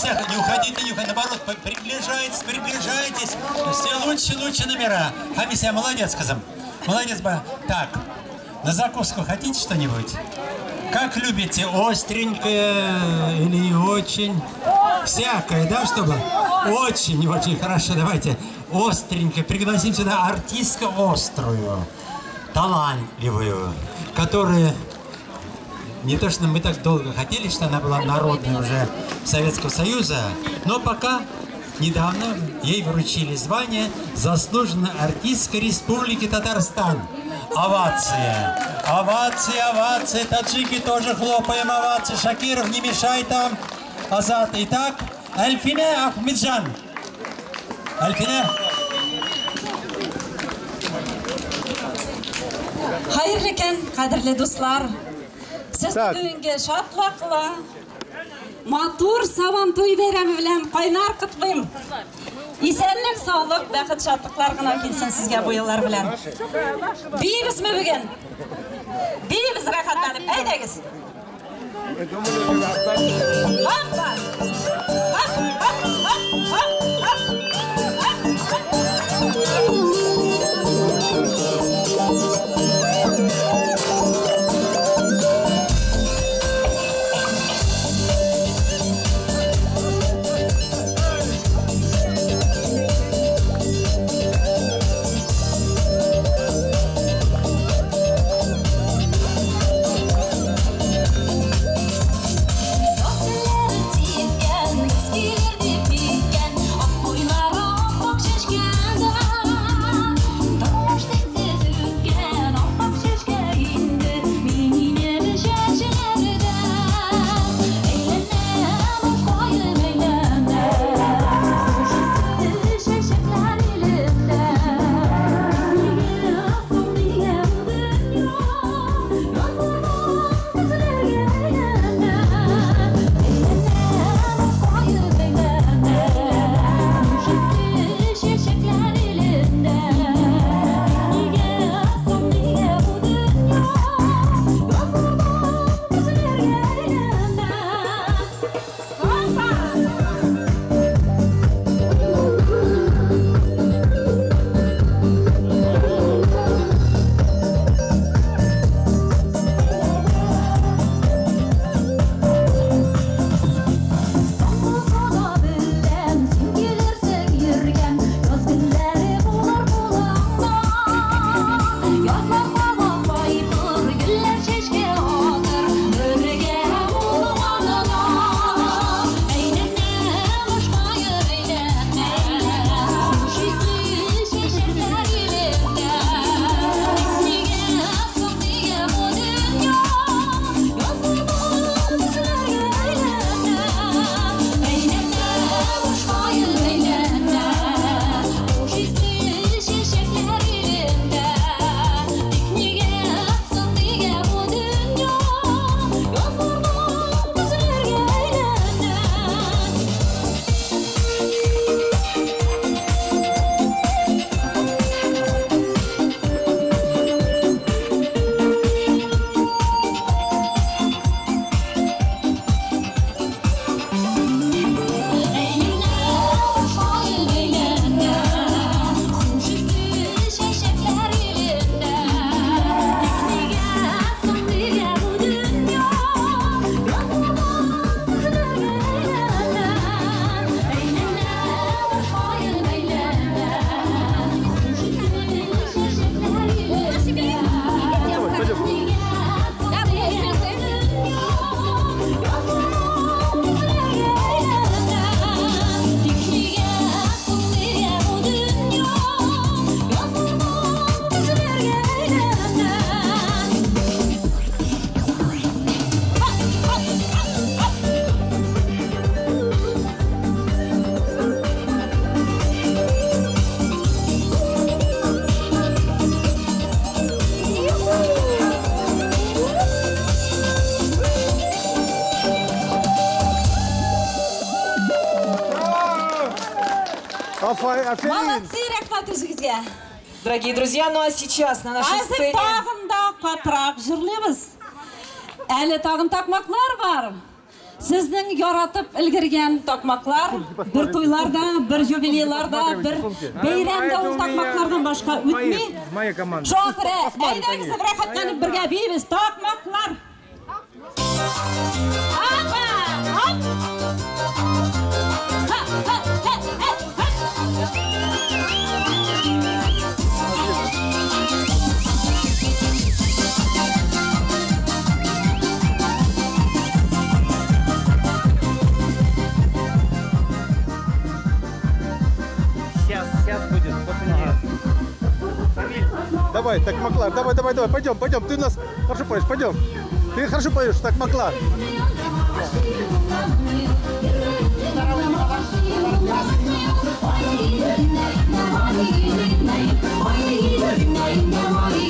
Хамиса, не уходите, не уходите, наоборот, приближайтесь, приближайтесь. Все лучше, лучше номера. Хамиса, молодец, сказам. Молодец, ба. Так, на закуску хотите что-нибудь? Как любите, остренькое или очень? Всякое, да, чтобы? Очень, очень хорошо, давайте. Остренькое. Пригласим сюда артистку острую, талантливую, которая не то, что мы так долго хотели, что она была народной уже Советского Союза, но пока недавно ей вручили звание заслуженная артистка Республики Татарстан. Овация! Овации, овации! Таджики тоже хлопаем, овации! Шакиров, не мешай там! Азат. Итак, Альфине Ахмеджан. Альфине. Hayırlı ekan, qadrli так. бүгінге шатлықлы матур сабантуй бәйрәме белән кайнар котлыйм исәнлек саулык бәхет шатлыклар гына килсен сезгә бу еллар белән. Бийбезме бүген? Бийбез рәхәтләнеп әйдәгез. Hop, hop, hop, hop, hop. Аферин. Молодцы, рахмат өзіңізге. Дорогие друзья, ну а сейчас на нашей Азыр сцене... тағында қатырақ жырлаймыз. Әлі тағын тақмақлар бар. Sizning yaratib ilgirgan tokmoqlar bir to'ylarda, bir yubileyllarda, bir bayramda ul tokmoqlardan boshqa o'tmay. Моя команда. Shokira, aydangiz rohatlanib birga biymiz tokmoqlar. Давай, так Маклар, давай, давай, давай, пойдем, пойдем. Ты нас хорошо поешь, пойдем. Ты хорошо поешь, так Маклар. Biyeyde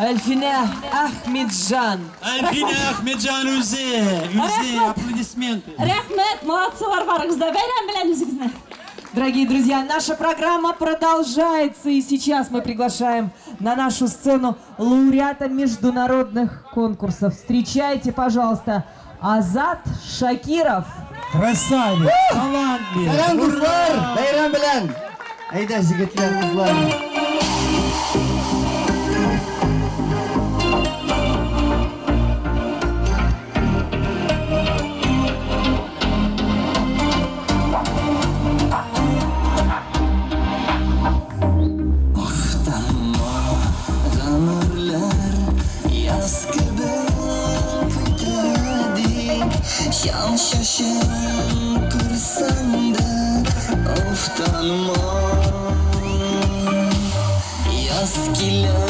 Альфина Ахмеджан. Альбина Ахмеджан Узе. Узе, аплодисменты. Рәхмәт, молодцылар барыгызда. Бәйрәм белән үзегезне. Дорогие друзья, наша программа продолжается, и сейчас мы приглашаем на нашу сцену лауреата международных конкурсов. Встречайте, пожалуйста, Азат Шакиров. Красавец, талантлив. Selam kızlar, bayram bilen. Hayda jigitler kızlar. Yaz gelir